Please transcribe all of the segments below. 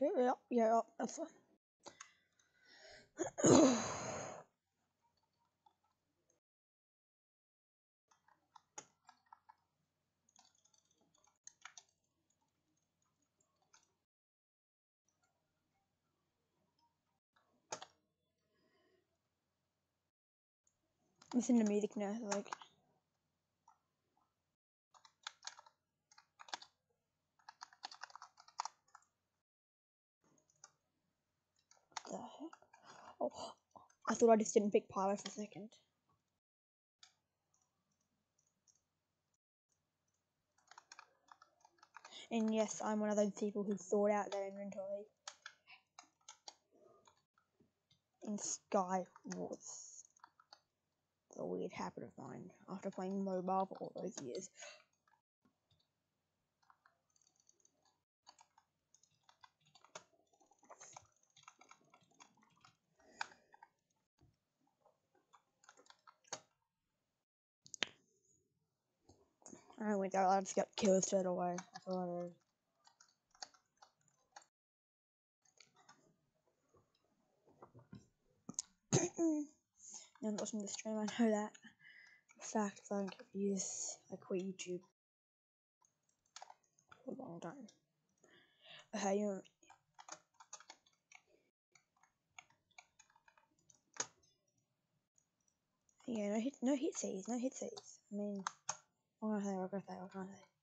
Ja, ja, ja, altså. It's in the music now, like. Oh, I thought I just didn't pick Pyro for a second. And yes, I'm one of those people who thought out their inventory. In Sky Wars. A weird habit of mine after playing mobile for all those years. I went there, I just got killed straight away. I thought I no, I'm watching the stream, I know that. In fact, I don't views, I quit YouTube. For a long time. Okay, you Yeah, no hit, no hit sees, no hit sees. I mean, what can I say, what can I say, what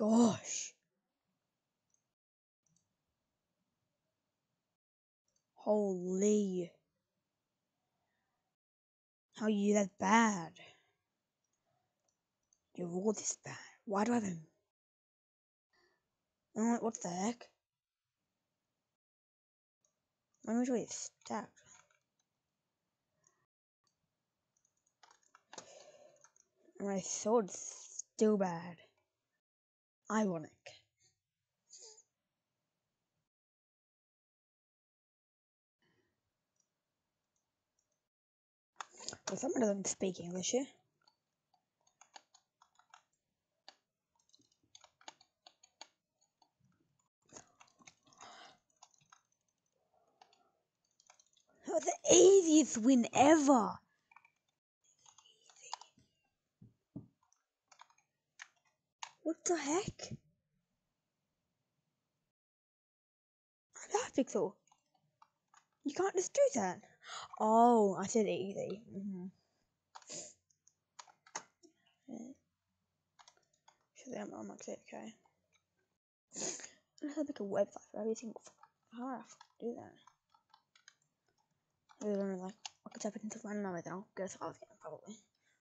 gosh. Holy. How are you that bad? You're all this bad. Why do I have him? Oh, what the heck? My inventory is stacked. My sword's still bad. Ironic. Well, someone doesn't speak English here. That was the easiest win ever. What the heck? That pixel. You can't just do that. Oh, I said easy. Mm-hmm. Should I'm, actually okay. I have to make a website for every single. How do I do that? I don't know, like, I could type it into random number, then I'll get a sales game, probably.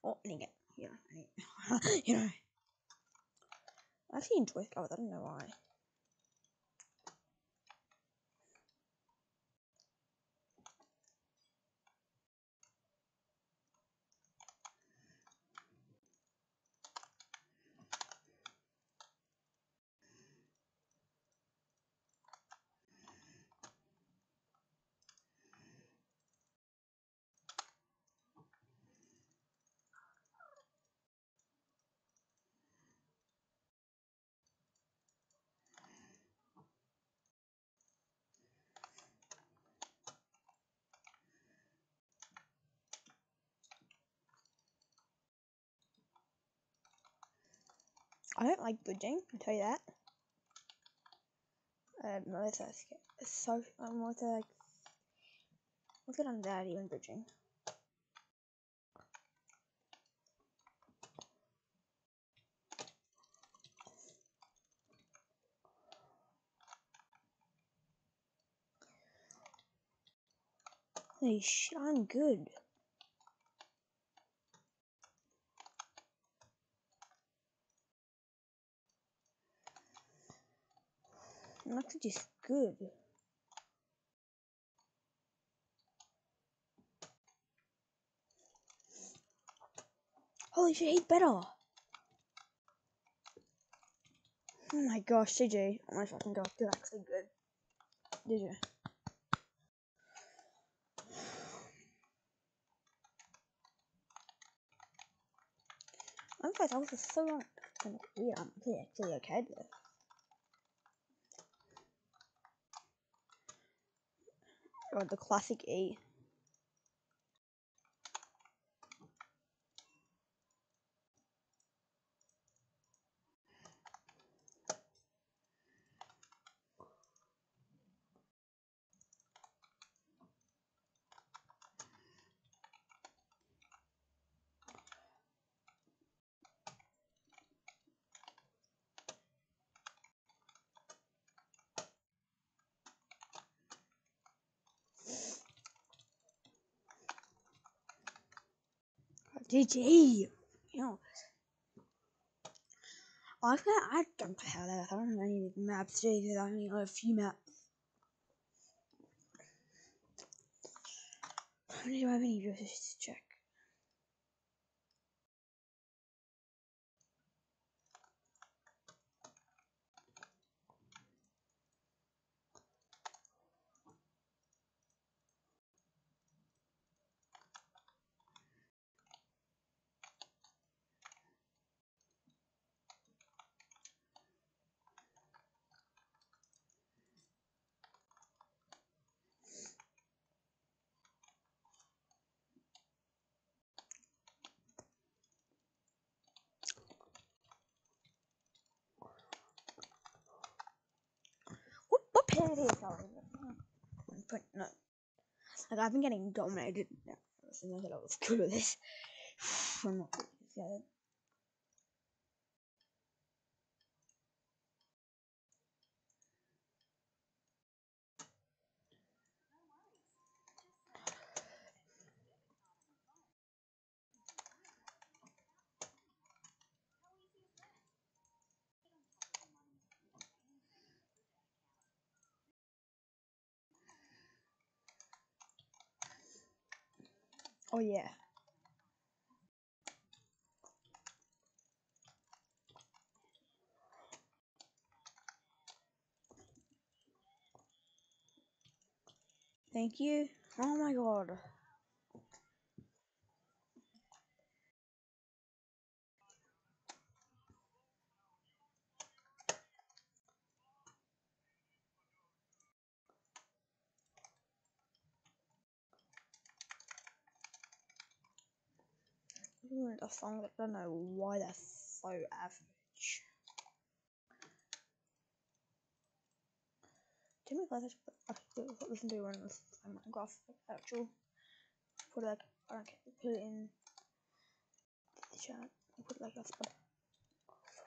Or any game, you know. You know. I actually enjoy Skyrim, I don't know why. I don't like bridging, I'll tell you that. Um, Melissa, it's so, I'm um, like, look at on that even bridging. Holy shit, I'm good. Not just good. Holy shit, he's better. Oh my gosh, JJ. Oh my fucking god, they're actually good. JJ. I'm glad I was so long. Weird, I'm actually, actually okay though. God, the classic E. GG. You know, I can't, I don't play how that. I don't know any maps. Jesus, I only know a few maps. I have any just to check? What, what But no. Like, I've been getting dominated. Yeah, I was good with this. I'm not good with Oh yeah. Thank you. Oh my god. A song that I don't know why they're so average. Didn't realize I should listen to this Minecraft actual. Put it like I don't care, put it in the chat. Put it like a spot.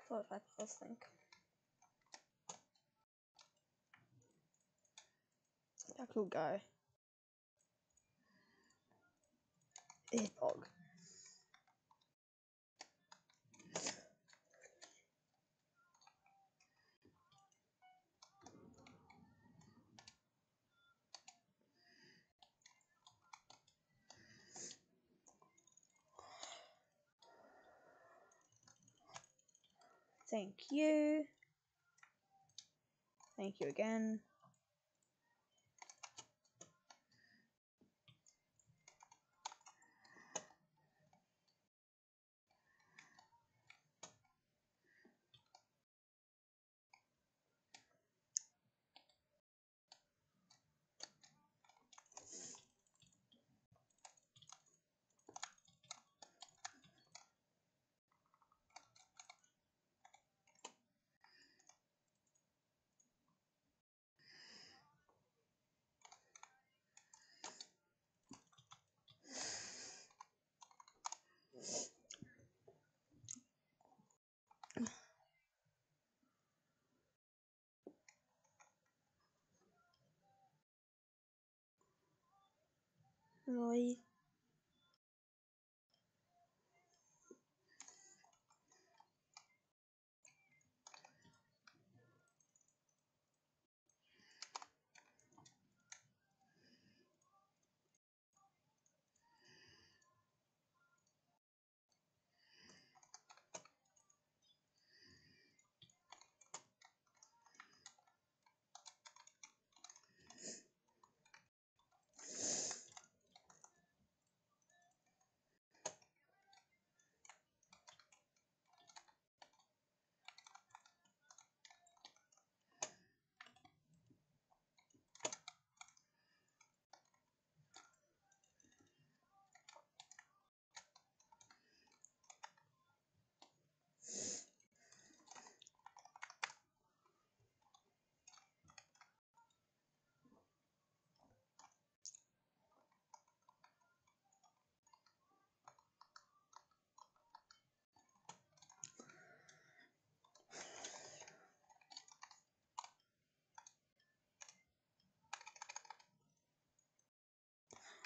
What I first think. Actual guy. Dog. Thank you. Thank you again. すご。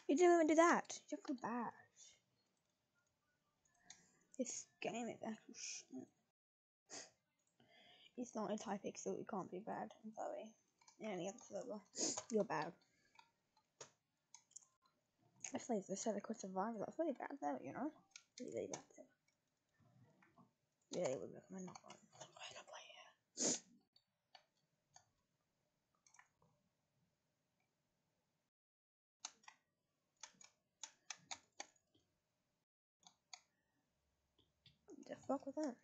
You didn't even do that. You're so bad. This game is actually shit. It's not a type X, so it can't be bad. I'm sorry. Any other server, you're bad. Actually, the server could survive. That's really bad though, you know? Really, bad server. Really would recommend not one. I don't play here. The fuck with that?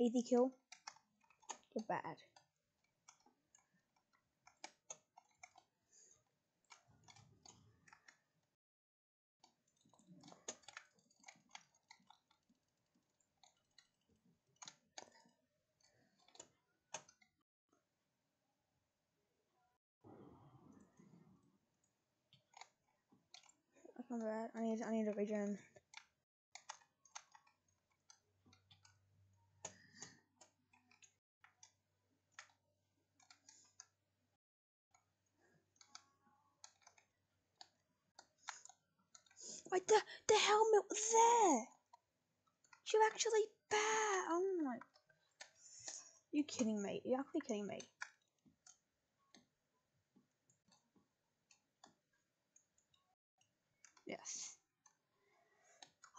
Easy kill. You're bad. I need I need a regen. Wait, the the helmet was there. You're actually bad. Oh my. You kidding me? You're actually kidding me. Yes.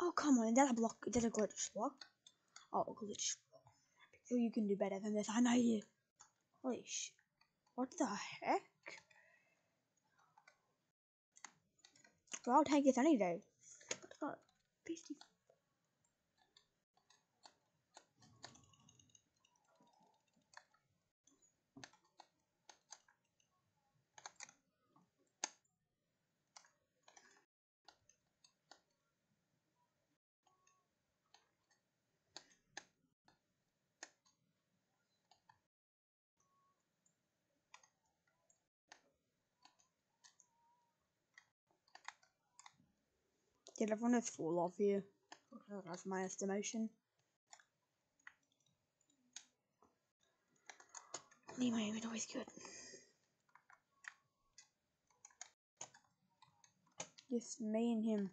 Oh come on, that a block? That a glitch block? Oh, glitch block. You can do better than this. I know you. Holy sh! What the heck? Well, I'll take this any day. What the beastie? Did everyone is full of you? That's my estimation. Anyway, it's always good. Just me and him.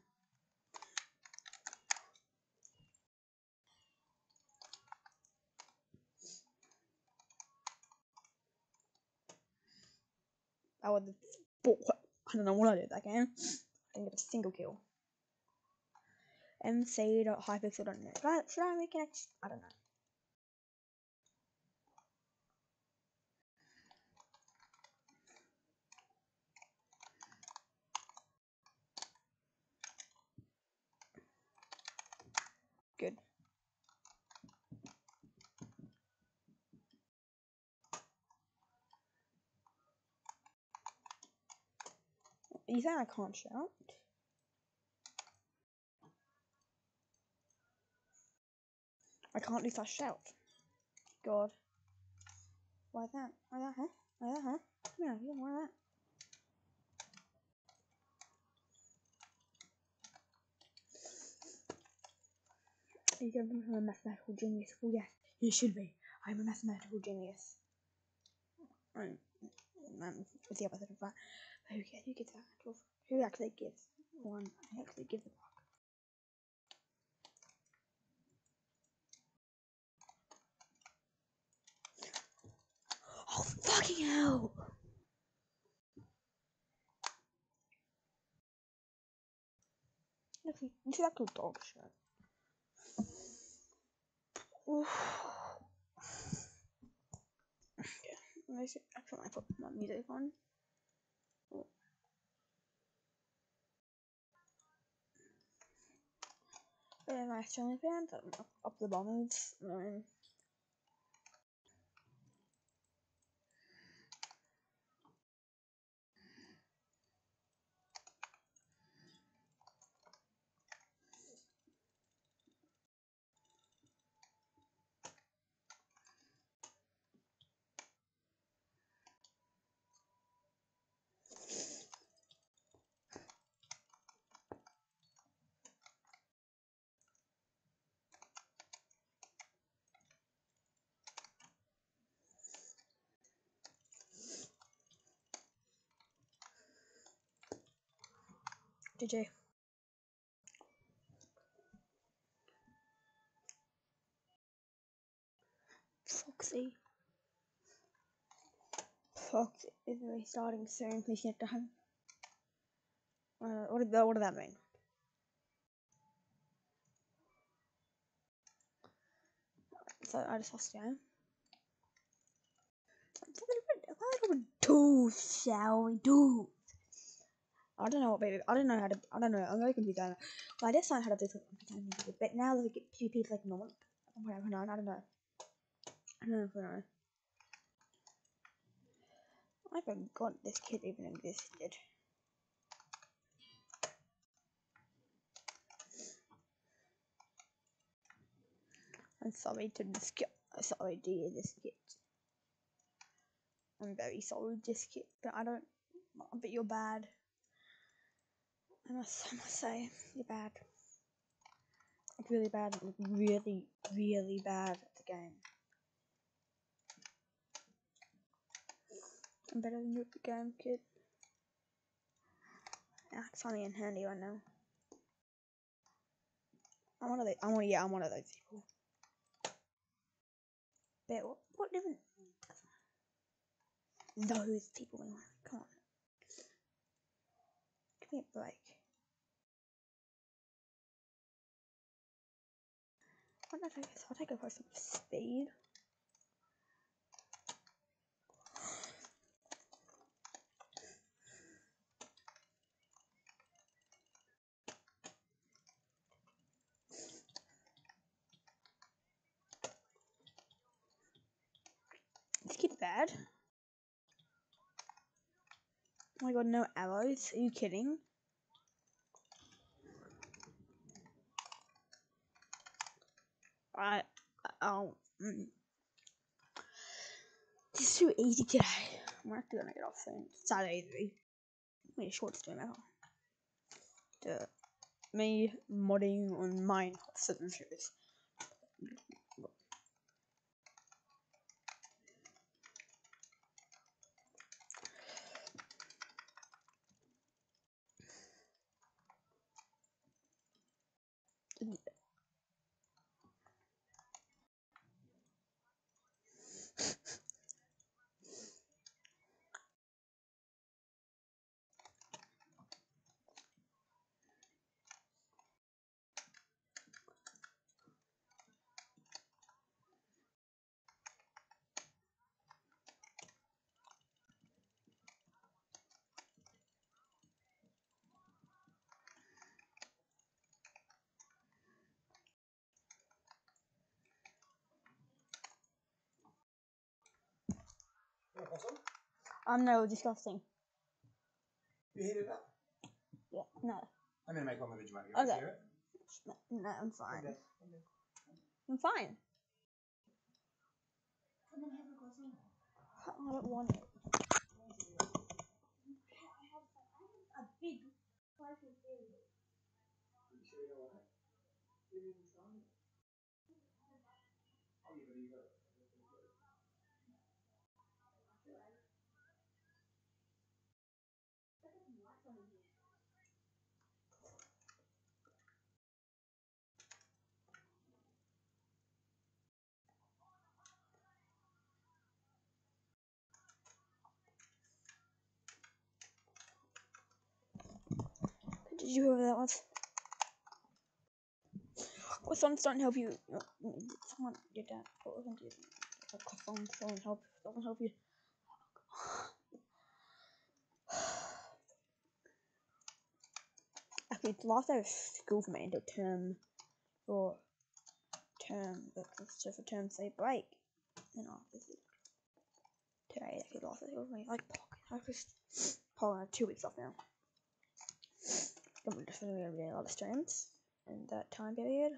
Oh, I would I don't know what I did that game. I didn't get a single kill. mc.hypixel.net. Should I, make it? I don't know. Good. You think I can't shout? I can't do fast shout. God. Why that? Why that, huh? Why that, huh? Yeah, yeah, why that? You don't think I'm a mathematical genius? Well, yes, you should be. I'm a mathematical genius. I'm, um, it's the opposite of that. Who gets, who gets that? Who actually gives one? I actually give the Oh, fucking hell! See that little dog shit? Okay, let me see. Actually, I put my music on. Very nice Johnny fan. Up, up the bombs. Um, GG. Foxy. Fox is restarting soon. Please get done. Uh, what did that? What did that mean? So I just lost the game. Two, shall we do? I don't know what baby. I don't know how to. I don't know. I'm very confused. I, don't know. Well, I just learned how to do something, but now like PvP is like normal. No, I don't know. I don't know I know. I forgot this kid even existed. I'm sorry to this kid. I'm Sorry, dear, this kid. I'm very sorry, this kid, but I don't. But you're bad. I must, I must say, you're bad. Really bad, really, really bad at the game. I'm better than you at the game, kid. Yeah, it's funny and handy right now. I'm one of the. I'm one. Yeah, I'm one of those people. But what, what different? Those people. Come on. Give me a break. I'll take it for some speed. This kid bad. Oh my god, no arrows. Are you kidding? I oh. This is too easy today. I'm actually gonna get off soon. Saturday three. Made a short stream out. The me modding on mine certain shows. Um, no, disgusting. You heat it up. Yeah, no, I'm gonna make one with the Vegemite. Okay. Hear it? no, no, I'm fine. Okay. Okay. I'm fine. Come and have a glass of wine. I don't want it. You sure you don't want it? Give me the song. Oh, you gotta, you gotta. Did you hear who that was? What songs don't help you? Someone, dad. What was it? Like songs help. Don't help you. Actually, last day of school for me until term or term. So for term say break. This is today. Actually, last day of school for me. Like, I just probably two weeks off now. I'm just gonna be doing a lot of streams in that time period.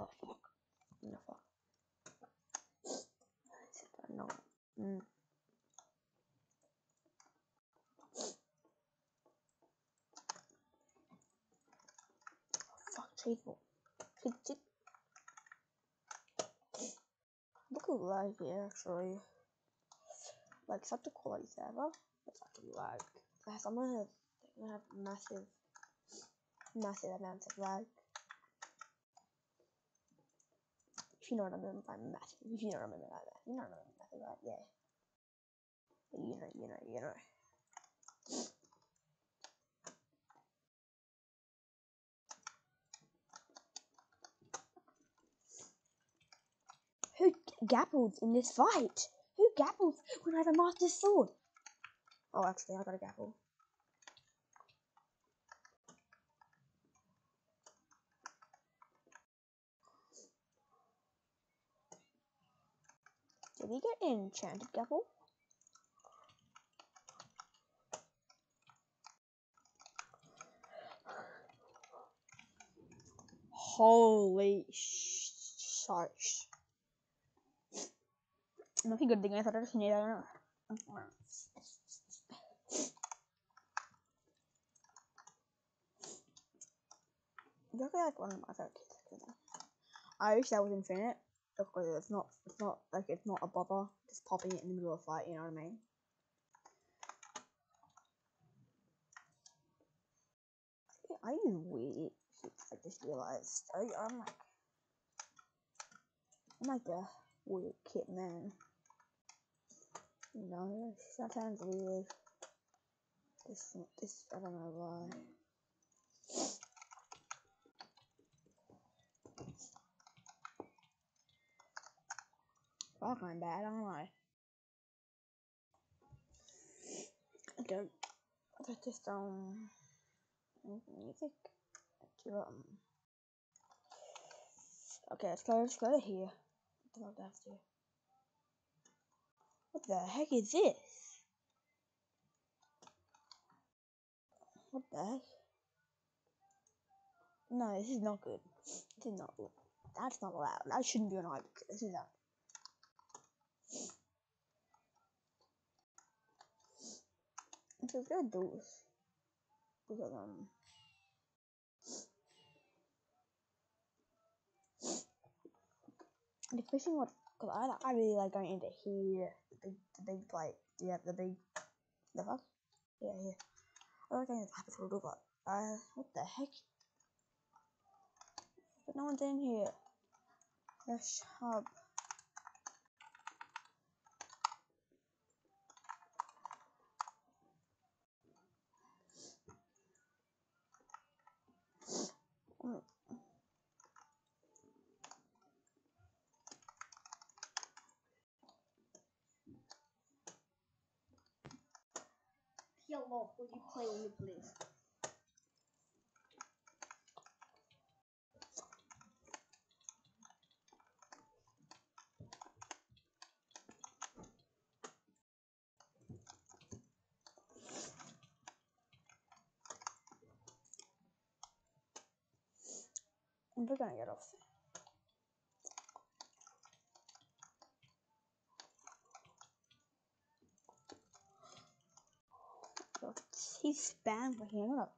oh fuck. No fuck. No. Mm. Fuck, cheat. Look at live here, actually. Like such a quality server. It's actually like some of the they're gonna have massive, massive amounts of lag. If you know what I mean by massive, if you know what I mean by that, you know what I mean by massive, right? Yeah. You know, you know, you know. Who gappled in this fight? Who when I have a master sword? Oh, actually, I got a gapple. Did we get an enchanted gapple? Holy sh! Sorry. Masih gede guys, ada sini ada. Look at like one of my favorite I wish that was infinite because it's not. It's not like it's not a bother just popping it in the middle of a fight. You know what I mean? I use weird. I just realized. I, I'm like, I'm like the weird kid man. You know, that sounds weird. This, this, I don't know why. Fuck, I'm bad, I don't lie. Okay, let's just, um, music to, um, okay, let's go, let's go to here. The fuck that's here? What the heck is this? What the heck? No, this is not good. This is not good. That's not allowed. That shouldn't be an eye. This is that. So let's go do this. Because, um, the fishing what because I, I really like going into here the big the big like yeah the big the fuck? Yeah yeah. I like going into the hyper but uh what the heck? But no one's in here. Fresh hub. Mm, Hello, will you play with me, please? we're gonna get off 一般不行了。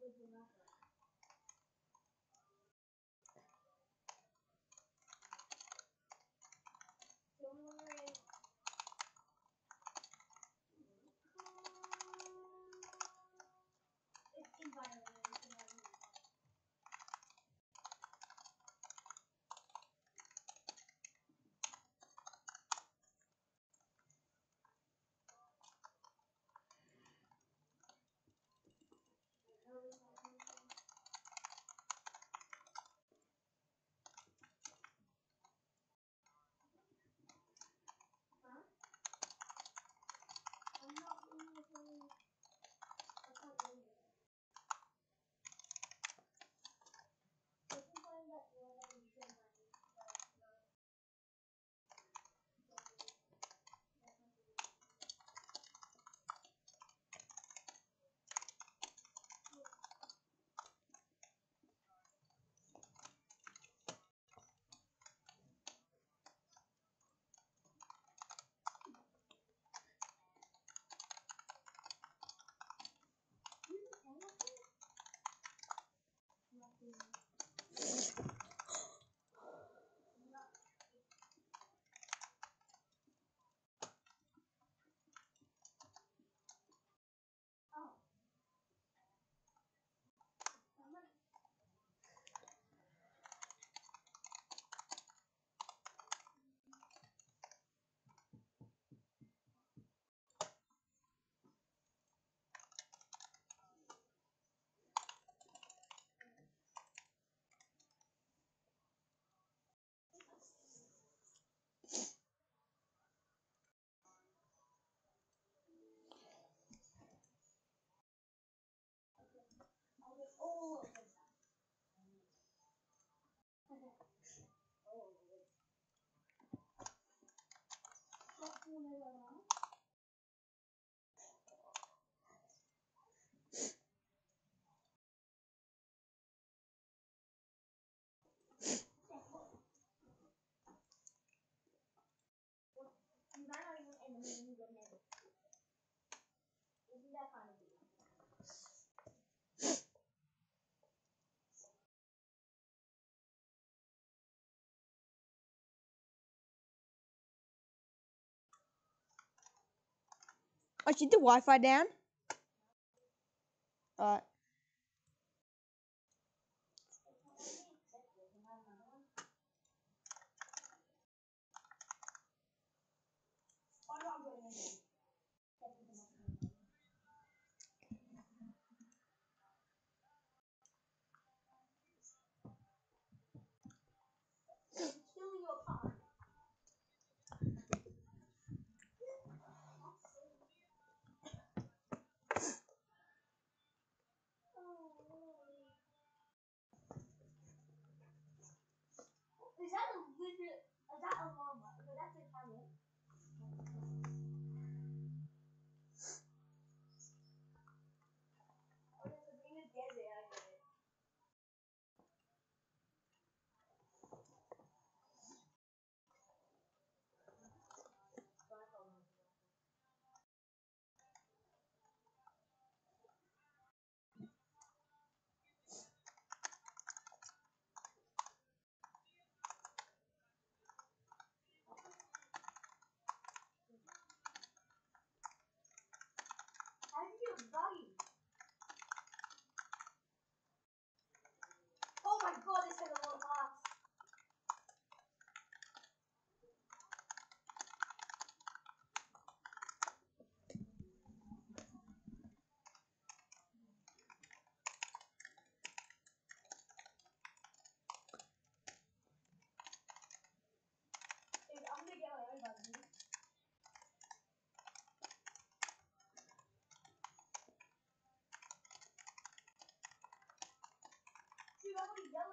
ಹೋಗುದಿಲ್ಲ he's spam fucking it up Isn't Oh, I keep the Wi-Fi down. Alright. Oh. you bite? you have a yellow.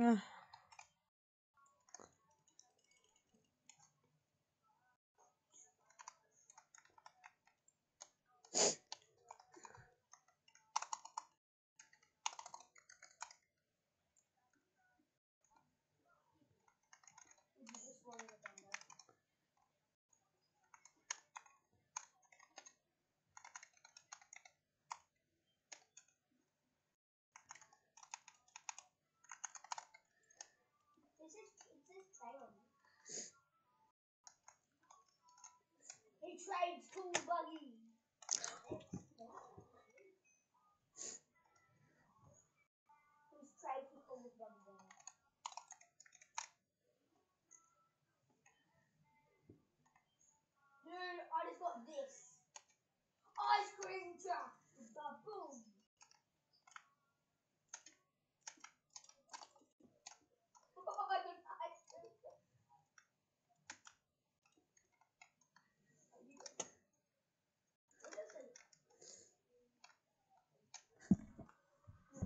Ugh. He trades two buggies. He's trading all buggies. Dude, I just got this. Ice cream truck.